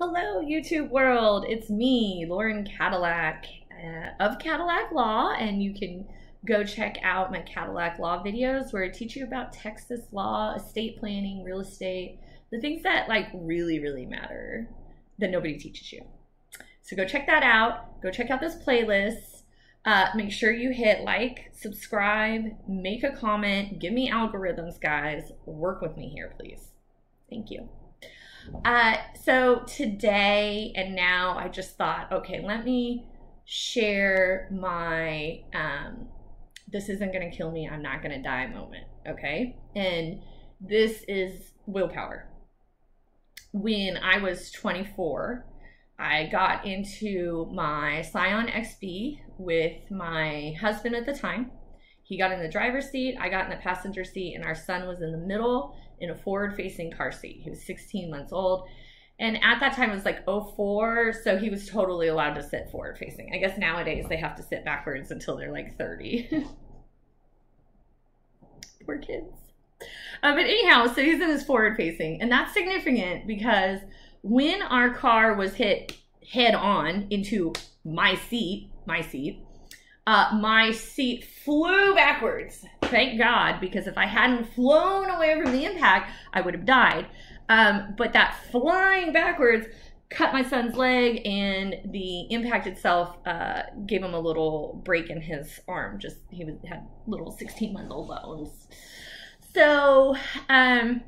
Hello, YouTube world. It's me, Lauren Cadilac uh, of Cadilac Law, and you can go check out my Cadilac Law videos where I teach you about Texas law, estate planning, real estate, the things that like really, really matter that nobody teaches you. So go check that out. Go check out this playlist. Uh, make sure you hit like, subscribe, make a comment, give me algorithms, guys. Work with me here, please. Thank you. Uh, so today and now, I just thought, okay, let me share my um, this isn't going to kill me, I'm not going to die moment. Okay. And this is willpower. When I was 24, I got into my Scion XB with my husband at the time. He got in the driver's seat, I got in the passenger seat, and our son was in the middle in a forward facing car seat. He was 16 months old. And at that time, it was like 04, so he was totally allowed to sit forward facing. I guess nowadays they have to sit backwards until they're like 30. Poor kids. Uh, but anyhow, so he's in his forward facing, and that's significant because when our car was hit head on into my seat, my seat, uh, my seat flew backwards. Thank God, because if I hadn't flown away from the impact, I would have died. Um, but that flying backwards cut my son's leg, and the impact itself uh, gave him a little break in his arm. Just he had little 16 month old bones. So, um,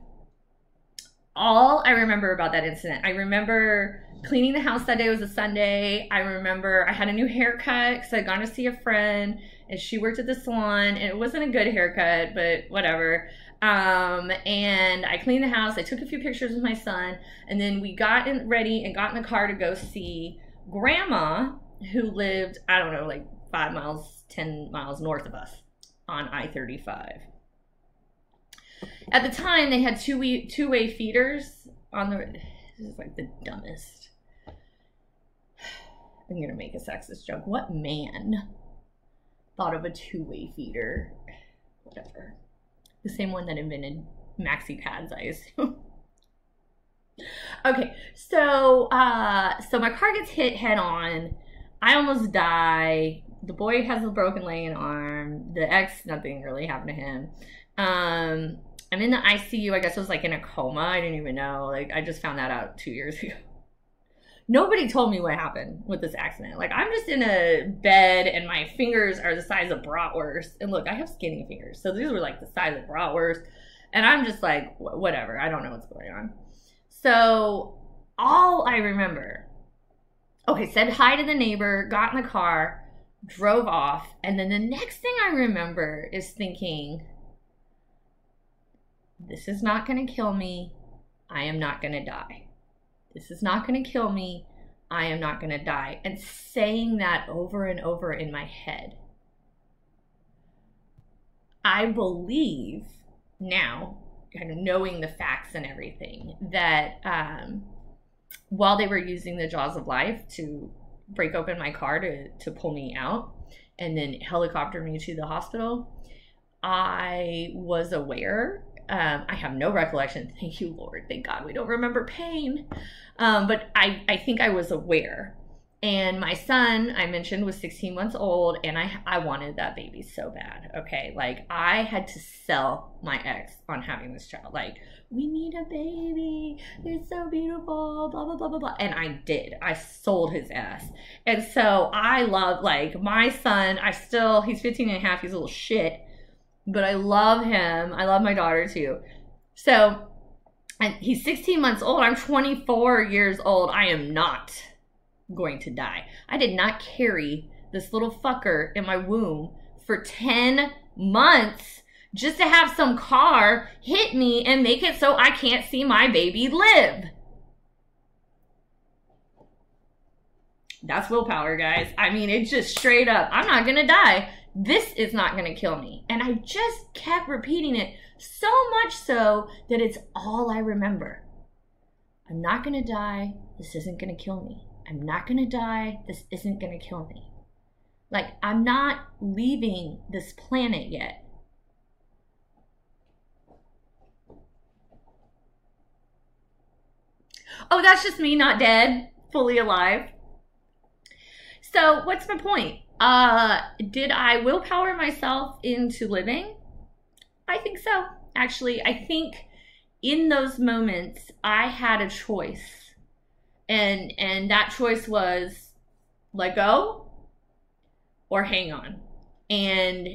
all I remember about that incident, I remember cleaning the house that day was a Sunday. I remember I had a new haircut because I'd gone to see a friend and she worked at the salon and it wasn't a good haircut, but whatever. Um, and I cleaned the house. I took a few pictures with my son and then we got in, ready and got in the car to go see grandma who lived, I don't know, like five miles, 10 miles north of us on I 35. At the time, they had two way, two way feeders on the. This is like the dumbest. I'm gonna make a sexist joke. What man thought of a two way feeder? Whatever. The same one that invented maxi pads, I assume. okay, so uh, so my car gets hit head on. I almost die. The boy has a broken leg and arm. The ex, nothing really happened to him. Um, I'm in the ICU. I guess I was like in a coma. I didn't even know. Like I just found that out two years ago. Nobody told me what happened with this accident. Like I'm just in a bed and my fingers are the size of bratwurst. And look, I have skinny fingers, so these were like the size of bratwurst. And I'm just like, whatever. I don't know what's going on. So all I remember, okay, said hi to the neighbor, got in the car, drove off, and then the next thing I remember is thinking this is not going to kill me. I am not going to die. This is not going to kill me. I am not going to die. And saying that over and over in my head. I believe now, kind of knowing the facts and everything, that um, while they were using the jaws of life to break open my car to, to pull me out and then helicopter me to the hospital, I was aware um, I have no recollection. Thank you, Lord. Thank God we don't remember pain. Um, but I, I think I was aware. And my son, I mentioned, was 16 months old, and I, I wanted that baby so bad. Okay, like I had to sell my ex on having this child. Like, we need a baby. It's so beautiful. Blah blah blah blah blah. And I did. I sold his ass. And so I love like my son. I still he's 15 and a half. He's a little shit but I love him. I love my daughter too. So, and he's 16 months old. I'm 24 years old. I am not going to die. I did not carry this little fucker in my womb for 10 months just to have some car hit me and make it so I can't see my baby live. That's willpower, guys. I mean, it's just straight up. I'm not gonna die this is not going to kill me. And I just kept repeating it so much so that it's all I remember. I'm not going to die. This isn't going to kill me. I'm not going to die. This isn't going to kill me. Like, I'm not leaving this planet yet. Oh, that's just me, not dead, fully alive. So, what's my point? Uh, did I willpower myself into living? I think so. Actually, I think in those moments I had a choice. And and that choice was let go or hang on. And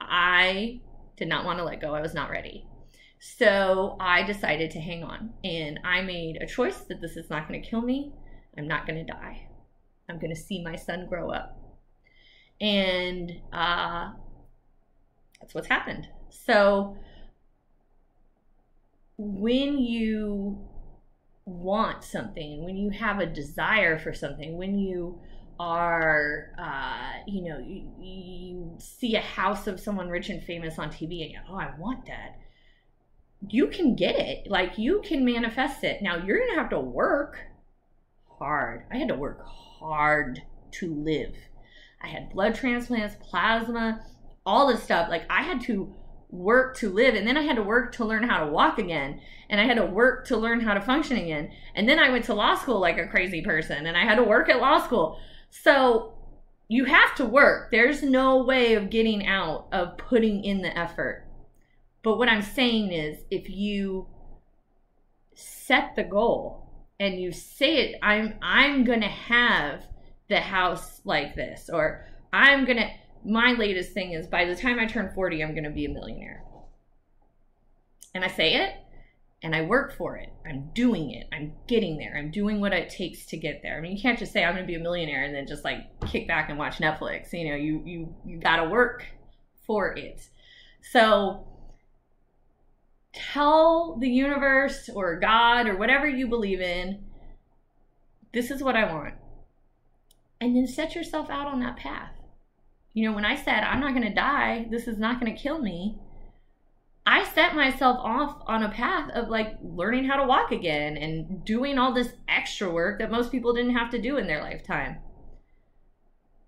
I did not want to let go. I was not ready. So I decided to hang on. And I made a choice that this is not going to kill me. I'm not going to die. I'm going to see my son grow up. And uh, that's what's happened. So when you want something, when you have a desire for something, when you are, uh, you know, you, you see a house of someone rich and famous on TV and you oh, I want that. You can get it. Like, you can manifest it. Now, you're to have to work hard. I had to work hard to live. I had blood transplants, plasma, all this stuff. Like, I had to work to live and then I had to work to learn how to walk again and I had to work to learn how to function again and then I went to law school like a crazy person and I had to work at law school so you have to work. There's no way of getting out of putting in the effort. But what I'm saying is if you set the goal and you say it I'm I'm going to have the house like this or I'm going to my latest thing is by the time I turn 40 I'm going to be a millionaire. And I say it and I work for it. I'm doing it. I'm getting there. I'm doing what it takes to get there. I mean, you can't just say I'm going to be a millionaire and then just like kick back and watch Netflix. You know, you you you got to work for it. So tell the universe or God or whatever you believe in, this is what I want. And then set yourself out on that path. You know, when I said I'm not going to die, this is not going to kill me I set myself off on a path of like learning how to walk again and doing all this extra work that most people didn't have to do in their lifetime.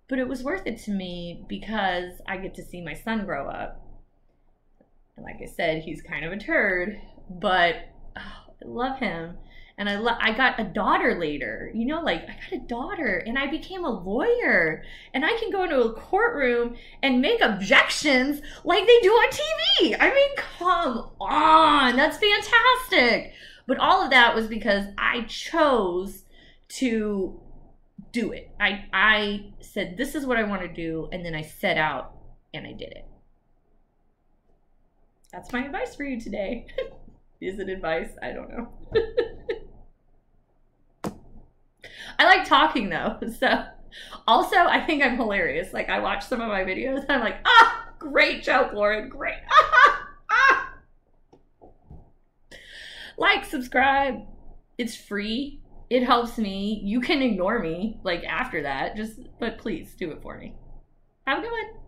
But it was worth it to me because I get to see my son grow up. And like I said, he's kind of a turd, but oh, I love him and I lo- I got a daughter later. You know, like I got a daughter and I became a lawyer and I can go into a courtroom and make objections like they do on TV. I mean, come on. That's fantastic. But all of that was because I chose to do it. I I said this is what I want to do and then I set out and I did it. That's my advice for you today. Is it advice? I don't know. I like talking though. So also I think I'm hilarious. Like I watch some of my videos and I'm like, ah, great joke, Lauren. Great. Like, subscribe. It's free. It helps me. You can ignore me like after that. Just but please do it for me. Have a good one.